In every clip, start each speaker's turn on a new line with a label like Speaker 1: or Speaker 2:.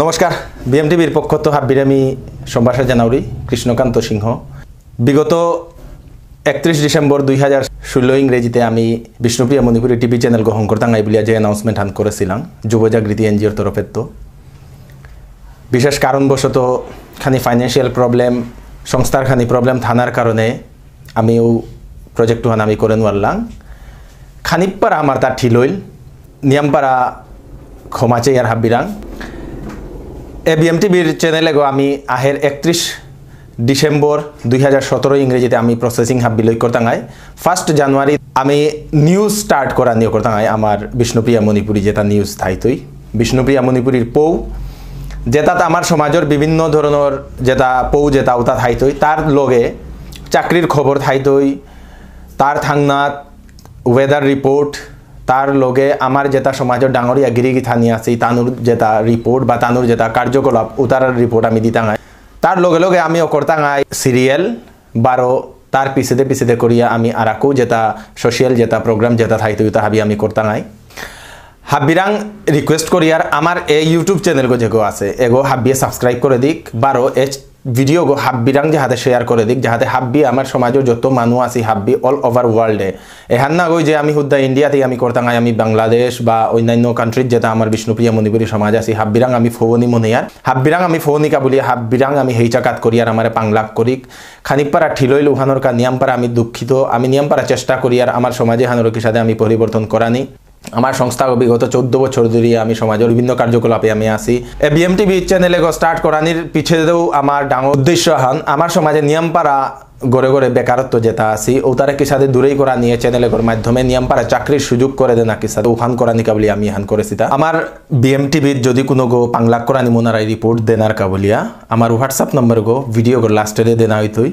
Speaker 1: নমস্কার। বিএমটিভির পক্ষ তো হাব্বির আমি সম্ভাষা জানাউরি কৃষ্ণকান্ত সিংহ। বিগত একত্রিশ ডিসেম্বর দুই হাজার ষোলো ইংরেজিতে আমি বিষ্ণুপ্রিয়া মণিপুরি টিভি চ্যানেল গ্রহণ করতাম এই বলিয়া যে অ্যানাউন্সমেন্ট হান করেছিলাম জাগৃতি এনজিওর তরফের তো। বিশেষ কারণবশত খানি ফাইন্যান্সিয়াল প্রবলেম সংস্থার খানি প্রবলেম থানার কারণে আমিও প্রজেক্ট হান আমি করে নোয়ারলাম খানিকপারা আমার তার ঠিলইল নিয়ামপাড়া ক্ষমাচে ইয়ার হাব্বিরাং এ বিএমটিভির চ্যানেলে গো আমি আহের একত্রিশ ডিসেম্বর দুই হাজার সতেরো ইংরেজিতে আমি প্রসেসিং হাব বিলয় করতাঙাই। ফার্স্ট জানুয়ারি আমি নিউজ স্টার্ট করা নিয়ে করতাঙাই আমার বিষ্ণুপ্রিয়া মণিপুরী যেটা নিউজ থাইতই বিষ্ণুপ্রিয়া মণিপুরীর পৌ, যেটাত আমার সমাজের বিভিন্ন ধরনের যেটা পৌ যেটা ওটা থাইতই তার লগে চাকরির খবর থাইতই তার থাংনাত ওয়েদার রিপোর্ট তার লগে আমার যেটা সমাজের ডাঙরিয়া গিরিগি থানি আছে, তানুর যেটা রিপোর্ট বা তানুর যেটা কার্যকলাপ উতার রিপোর্ট আমি দিতাঙাই। তার লগে লগে আমিও করতাঙাই সিরিয়াল বারো, তার পিছেতে পিছেতে করিয়া আমি আরাকু যেটা সোশিয়াল যেটা প্রোগ্রাম যেটা থাইতো ইতা হাবি আমি করতাঙাই। হাব্বিরাং রিকোয়েস্ট করি আর আমার এই ইউটিউব চ্যানেল যেগো আছে, এগো হাব্বিয়ে সাবস্ক্রাইব করে দিক। বারো এ ভিডিও হাব্বিরাং যে হাতে শেয়ার করে দিক যাহাতে হাব্বি আমার সমাজের যত মানুষ আছে হাব্বি অল ওভার ওয়ার্ল্ডে এহান না গই যে আমি হুদ্দা ইন্ডিয়াতে আমি করতাম আমি বাংলাদেশ বা অন্যান্য কান্ট্রিত যেটা আমার বিষ্ণুপ্রিয়া মণিপুরী সমাজ আছে হাব্বিরাং আমি ফৌনি মনিয়ার হাব্বিরাং আমি ফৌনিকা বলি হাব্বিরাং আমি হেইচাকাত করি আর আমার পাংলাক করি খানিকপাড়া ঠিলই লুহানোর কা নিয়ামপাড়া আমি দুঃখিত, আমি নিয়ামপাড়া চেষ্টা করি আর আমার সমাজে হানোরকির সাথে আমি পরিবর্তন করানি আমার সংস্থা বিগত চোদ্দ বছর ধরে আমি সমাজের বিভিন্ন কার্যকলাপে আমি আসি এ বিএমটিভি চ্যানেলে স্টার্ট করানির পিছেও আমার ডাঙর উদ্দেশ্য হন আমার সমাজে নিয়মপাড়া গড়ে গড়ে বেকারত্ব যেটা আছি ও তারা কি সাথে দূরেই করা নিয়ে চ্যানেলের মাধ্যমে নিয়মপাড়া চাকরির সুযোগ করে দেন কি সাথে উহান করা নিকা বলি আমি হান করেছি তা। আমার বিএমটিভির যদি কোনো গো পাংলাক করা নিমোনারাই রিপোর্ট দেনার কাবলিয়া, আমার হোয়াটসঅ্যাপ নম্বর গো ভিডিও গো লাস্টেরে দেনা হইতই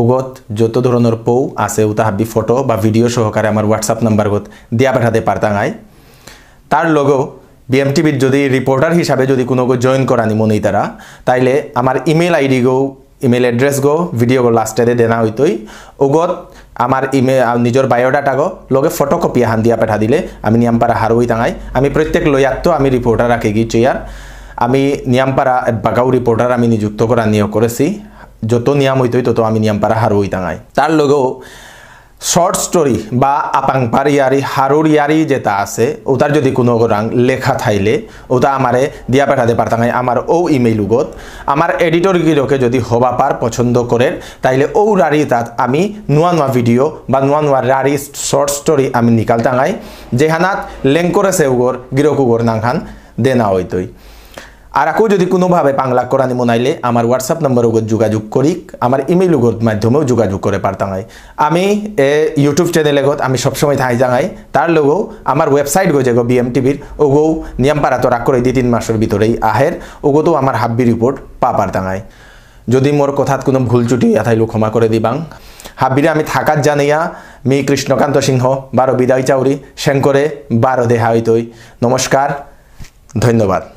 Speaker 1: ওগত যত ধরনের পৌ আছে ওটা হাবি ফটো বা ভিডিও সহকারে আমার হোয়াটসঅ্যাপ নাম্বার গত দিয়া পাঠাতে পারতাঙাই তার লগেও বিএমটিভির যদি রিপোর্টার হিসাবে যদি কোনো জয়েন করানি মনেই তারা, তাইলে আমার ইমেল আইডি গো ইমেল এড্রেস গো ভিডিও গো লাস্টেরে দেনা হইতই। ওগত আমার ইমেল নিজের বায়োডাটা গো লগে ফটোকপি হান দিয়া পাঠা দিলে আমি নিয়ামপাড়া হারুই টাঙাই আমি প্রত্যেক লয়াত্ত আমি রিপোর্টার রাখি গিয়েছি আর আমি নিয়ামপাড়া বাগাও রিপোর্টার আমি নিযুক্ত করা নিয়োগ করেছি। যত নিয়ম হইতই তত আমি নিয়ম পারা হারুই টাঙাই তার লগেও শর্ট স্টোরি বা আপাংপার ইয়ারি হারুর ইয়ারি যেটা আছে, ওটার যদি কোনো রাং লেখা থাইলে, ওটা আমারে দিয়া পাঠাতে পারতাঙাই আমার ও ইমেইল উগত। আমার এডিটর গিরকে যদি হবা পার পছন্দ করে তাইলে ও রারি তাত আমি নোয়া নোয়া ভিডিও বা নোয়া নোয়া রারি শর্ট স্টোরি আমি নিকালতাঙাই যেহানাত লেঙ্ক করেছে উগর, গিরক উগর নাংখান দেনা হইতই। আর আকৌ যদি কোনোভাবে পাংলা করা মনাইলে আমার হোয়াটসঅ্যাপ নম্বর ওগত যোগাযোগ করি আমার ইমেইল ওগত মাধ্যমেও যোগাযোগ করে পারতাঙাই আমি, এ ইউটিউব চ্যানেলে গত আমি সবসময় থাই যাঙাই তার লগেও আমার ওয়েবসাইট গো যেগো বিএম টিভির ওগো নিয়মপাড়া তো রাগ করে দুই তিন মাসের ভিতরেই আহের ওগতো আমার হাব্বি রিপোর্ট পা পারতাঙাই যদি মোর কথাত কোনো ভুল চুটি এথাইলো ক্ষমা করে দিবাং। হাব্বিরে আমি থাকাত জানিয়া, মি কৃষ্ণকান্ত সিংহ বারো বিদায় চাউরি শেঙ্করে বারো দেহা হইতই নমস্কার ধন্যবাদ।